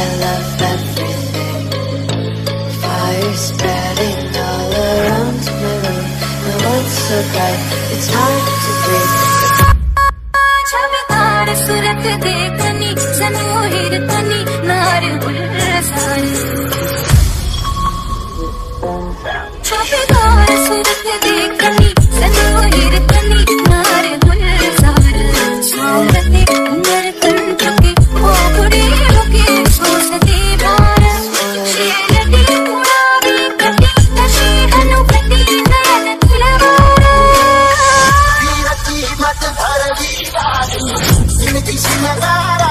I love everything. Fire spreading all around my room. So bright, it's hard to breathe. para di ba? a sinagara